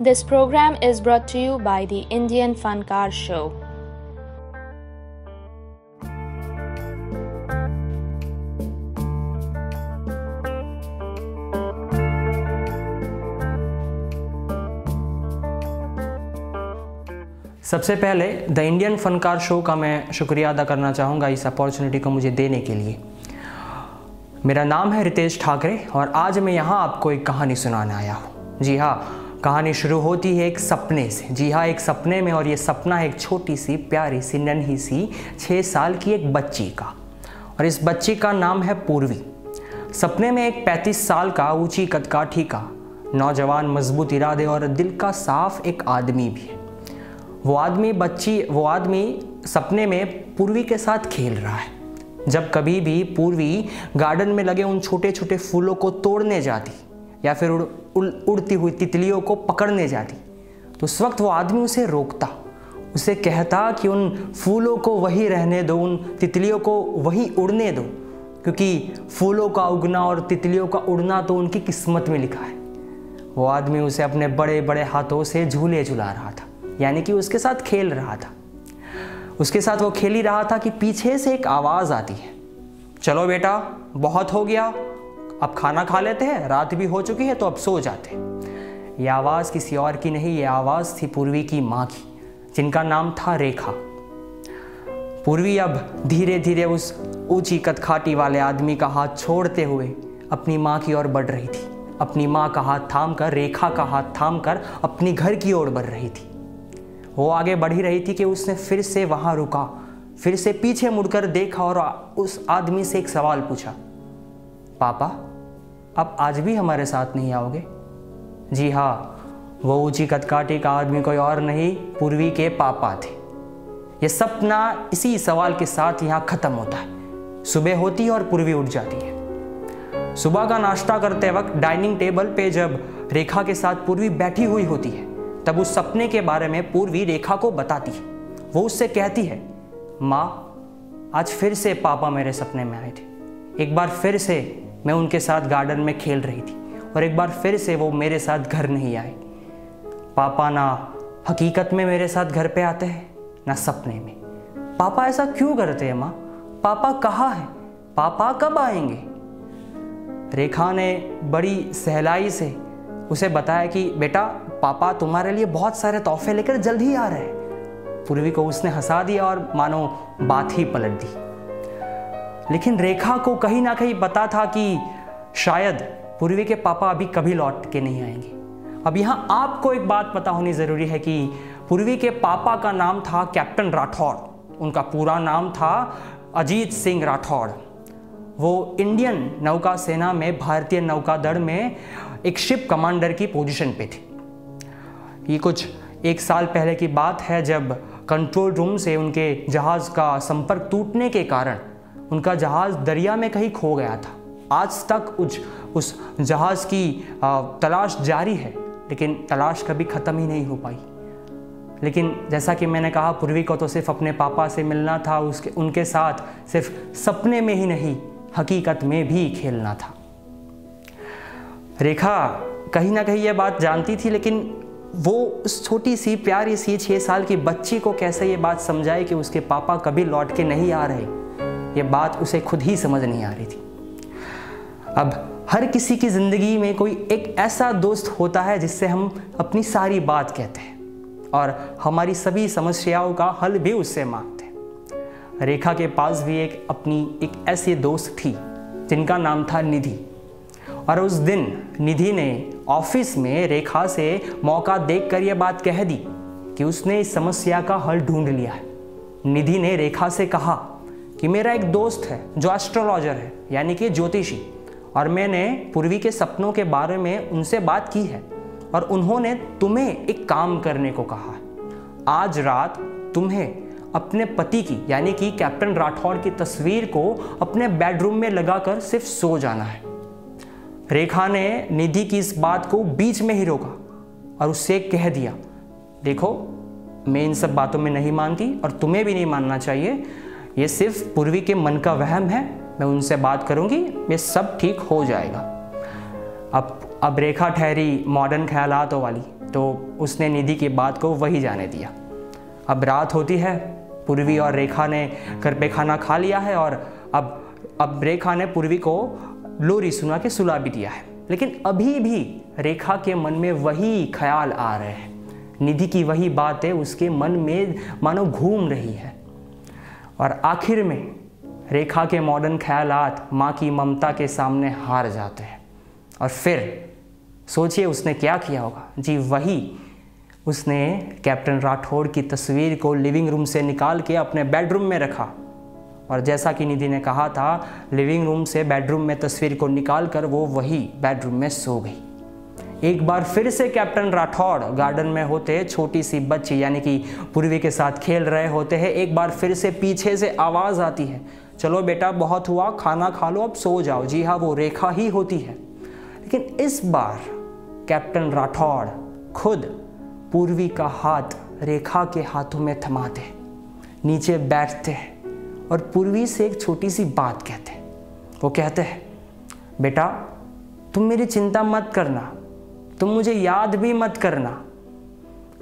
This program is brought to you by the Indian Funkar Show. सबसे पहले the Indian Fankar show का मैं शुक्रिया अदा करना चाहूँगा इस अपॉर्चुनिटी को मुझे देने के लिए मेरा नाम है रितेश ठाकरे और आज मैं यहाँ आपको एक कहानी सुनाने आया हूँ जी हाँ कहानी शुरू होती है एक सपने से। जी हाँ एक सपने में और ये सपना एक छोटी सी, प्यारी सी, नन्ही सी छः साल की एक बच्ची का। और इस बच्ची का नाम है पूर्वी। सपने में एक पैंतीस साल का, ऊँची कदकाठी का, नौजवान, मज़बूत इरादे और दिल का साफ़ एक आदमी भी है। वो आदमी बच्ची, वो आदमी सपने में पूर्वी के साथ खेल रहा है। जब कभी भी पूर्वी गार्डन में लगे उन छोटे छोटे फूलों को तोड़ने जाती या फिर उड़, उड़, उड़ती हुई तितलियों को पकड़ने जाती। तो उस वक्त वो आदमी उसे रोकता। उसे कहता कि उन फूलों को वही रहने दो उन तितलियों को वही उड़ने दो। क्योंकि फूलों का उगना और तितलियों का उड़ना तो उनकी किस्मत में लिखा है। वो आदमी उसे अपने बड़े बड़े हाथों से झूले झुला रहा था यानी कि उसके साथ खेल रहा था। उसके साथ वो खेल ही रहा था कि पीछे से एक आवाज़ आती है। चलो बेटा बहुत हो गया अब खाना खा लेते हैं, रात भी हो चुकी है तो अब सो जाते हैं। यह आवाज़ किसी और की नहीं, ये आवाज़ थी पूर्वी की माँ की, जिनका नाम था रेखा। पूर्वी अब धीरे धीरे उस ऊँची कदखाटी वाले आदमी का हाथ छोड़ते हुए अपनी माँ की ओर बढ़ रही थी। अपनी माँ का हाथ थाम कर रेखा का हाथ थाम कर अपनी घर की ओर बढ़ रही थी। वो आगे बढ़ ही रही थी कि उसने फिर से वहाँ रुका, फिर से पीछे मुड़कर देखा और उस आदमी से एक सवाल पूछा, पापा आप आज भी हमारे साथ नहीं आओगे? जी हाँ वो ऊँची कदकाठी का आदमी कोई और नहीं, पूर्वी के पापा थे। ये सपना इसी सवाल के साथ यहाँ ख़त्म होता है। सुबह होती है और पूर्वी उठ जाती है। सुबह का नाश्ता करते वक्त डाइनिंग टेबल पे जब रेखा के साथ पूर्वी बैठी हुई होती है, तब उस सपने के बारे में पूर्वी रेखा को बताती है। वो उससे कहती है, माँ, आज फिर से पापा मेरे सपने में आए थे। एक बार फिर से मैं उनके साथ गार्डन में खेल रही थी और एक बार फिर से वो मेरे साथ घर नहीं आए। पापा ना हकीकत में मेरे साथ घर पे आते हैं, ना सपने में। पापा ऐसा क्यों करते हैं माँ? पापा कहाँ है? पापा कब आएँगे? रेखा ने बड़ी सहलाई से उसे बताया कि, बेटा, पापा तुम्हारे लिए बहुत सारे तोहफे लेकर जल्द ही आ रहे हैं। पूर्वी को उसने हंसा दिया और मानो बात ही पलट दी। लेकिन रेखा को कहीं ना कहीं पता था कि शायद पूर्वी के पापा अभी कभी लौट के नहीं आएँगे। अब यहाँ आपको एक बात पता होनी ज़रूरी है कि पूर्वी के पापा का नाम था कैप्टन राठौड़। उनका पूरा नाम था अजीत सिंह राठौड़। वो इंडियन नौका सेना में, भारतीय नौकादल में एक शिप कमांडर की पोजीशन पे थी। ये कुछ एक साल पहले की बात है जब कंट्रोल रूम से उनके जहाज़ का संपर्क टूटने के कारण उनका जहाज़ दरिया में कहीं खो गया था। आज तक उस उस जहाज़ की तलाश जारी है, लेकिन तलाश कभी ख़त्म ही नहीं हो पाई। लेकिन जैसा कि मैंने कहा, पूर्वी को तो सिर्फ़ अपने पापा से मिलना था, उसके, उनके साथ सिर्फ़ सपने में ही नहीं, हकीकत में भी खेलना था। रेखा, कहीं ना कहीं यह बात जानती थी, लेकिन वो उस छोटी सी, प्यारी सी छः साल की बच्ची को कैसे ये बात समझाए कि उसके पापा कभी लौट के नहीं आ रहे? ये बात उसे खुद ही समझ नहीं आ रही थी। अब हर किसी की ज़िंदगी में कोई एक ऐसा दोस्त होता है जिससे हम अपनी सारी बात कहते हैं और हमारी सभी समस्याओं का हल भी उससे मांगते हैं। रेखा के पास भी एक अपनी एक ऐसी दोस्त थी, जिनका नाम था निधि। और उस दिन निधि ने ऑफ़िस में रेखा से मौका देखकर यह बात कह दी कि उसने इस समस्या का हल ढूंढ लिया है। निधि ने रेखा से कहा कि मेरा एक दोस्त है, जो एस्ट्रोलॉजर है, यानी कि ज्योतिषी। और मैंने पूर्वी के सपनों के बारे में उनसे बात की है, और उन्होंने तुम्हें एक काम करने को कहा आज रात तुम्हें अपने पति की, यानी कि कैप्टन राठौर की तस्वीर को अपने बेडरूम में लगाकर सिर्फ़ सो जाना है। रेखा ने निधि की इस बात को बीच में ही रोका और उससे कह दिया, देखो, मैं इन सब बातों में नहीं मानती और तुम्हें भी नहीं मानना चाहिए। ये सिर्फ़ पूर्वी के मन का वहम है, मैं उनसे बात करूँगी, ये सब ठीक हो जाएगा। अब अब रेखा ठहरी मॉडर्न ख्यालातों वाली तो उसने निधि की बात को वही जाने दिया। अब रात होती है, पूर्वी और रेखा ने घर पे खाना खा लिया है और अब अब रेखा ने पूर्वी को लोरी सुना के सुला भी दिया है। लेकिन अभी भी रेखा के मन में वही ख्याल आ रहे हैं। निधि की वही बातें उसके मन में, मानो घूम रही है। और आखिर में रेखा के मॉडर्न ख्यालात माँ की ममता के सामने हार जाते हैं। और फिर सोचिए उसने क्या किया होगा? जी वही उसने कैप्टन राठौड़ की तस्वीर को लिविंग रूम से निकाल के अपने बेडरूम में रखा। और जैसा कि निधि ने कहा था लिविंग रूम से बेडरूम में तस्वीर को निकाल कर वो वही बेडरूम में सो गई। एक बार फिर से कैप्टन राठौड़ गार्डन में होते छोटी सी बच्ची, यानी कि पूर्वी के साथ खेल रहे होते हैं। एक बार फिर से पीछे से आवाज़ आती है। चलो बेटा, बहुत हुआ, खाना खा लो, अब सो जाओ। जी हाँ वो रेखा ही होती है। लेकिन इस बार कैप्टन राठौड़ खुद पूर्वी का हाथ रेखा के हाथों में थमाते नीचे बैठते हैं और पूर्वी से एक छोटी सी बात कहते हैं। वो कहते हैं, बेटा, तुम मेरी चिंता मत करना। तुम मुझे याद भी मत करना,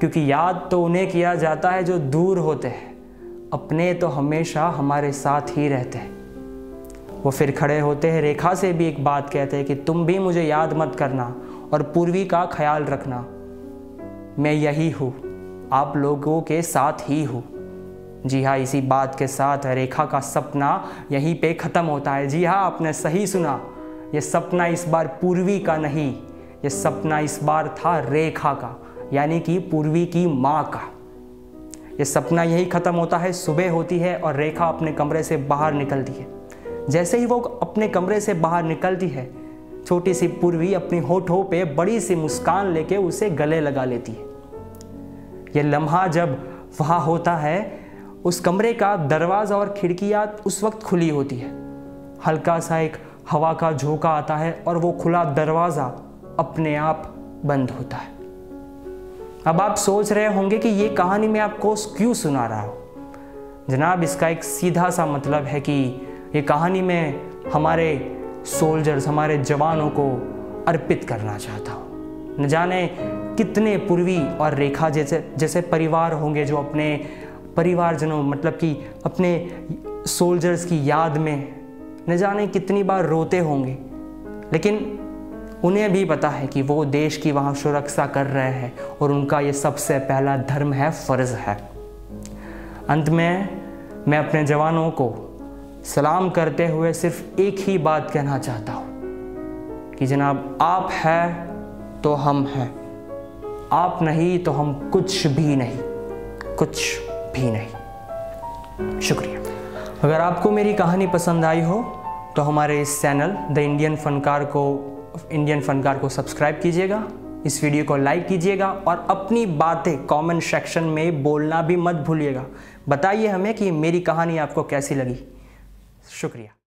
क्योंकि याद तो उन्हें किया जाता है जो दूर होते हैं। अपने तो हमेशा हमारे साथ ही रहते हैं। वो फिर खड़े होते हैं, रेखा से भी एक बात कहते हैं कि तुम भी मुझे याद मत करना और पूर्वी का ख्याल रखना। मैं यही हूँ, आप लोगों के साथ ही हूँ। जी हाँ इसी बात के साथ रेखा का सपना यहीं पे ख़त्म होता है। जी हाँ आपने सही सुना, ये सपना इस बार पूर्वी का नहीं ये सपना इस बार था रेखा का, यानी कि पूर्वी की माँ का। ये सपना यही ख़त्म होता है, सुबह होती है और रेखा अपने कमरे से बाहर निकलती है। जैसे ही वो अपने कमरे से बाहर निकलती है, छोटी सी पूर्वी अपनी होठों पे बड़ी सी मुस्कान लेके उसे गले लगा लेती है। यह लम्हा जब वहाँ होता है, उस कमरे का दरवाज़ा और खिड़कियाँ उस वक्त खुली होती है। हल्का सा एक हवा का झोंका आता है और वो खुला दरवाज़ा अपने आप बंद होता है। अब आप सोच रहे होंगे कि ये कहानी मैं आपको क्यों सुना रहा हूँ? जनाब, इसका एक सीधा सा मतलब है कि ये कहानी में हमारे सोल्जर्स हमारे जवानों को अर्पित करना चाहता हूँ। न जाने कितने पूर्वी और रेखा जैसे जैसे परिवार होंगे जो अपने परिवारजनों मतलब कि अपने सोल्जर्स की याद में, न जाने कितनी बार रोते होंगे। लेकिन उन्हें भी पता है कि वो देश की वहाँ सुरक्षा कर रहे हैं और उनका ये सबसे पहला धर्म है, फ़र्ज़ है। अंत में मैं अपने जवानों को सलाम करते हुए सिर्फ़ एक ही बात कहना चाहता हूँ कि जनाब, आप हैं तो हम हैं। आप नहीं तो हम कुछ भी नहीं, कुछ भी नहीं। शुक्रिया। अगर आपको मेरी कहानी पसंद आई हो तो हमारे इस चैनल द इंडियन फनकार को इंडियन फनकार को सब्सक्राइब कीजिएगा, इस वीडियो को लाइक कीजिएगा और अपनी बातें कमेंट सेक्शन में बोलना भी मत भूलिएगा। बताइए हमें कि मेरी कहानी आपको कैसी लगी। शुक्रिया।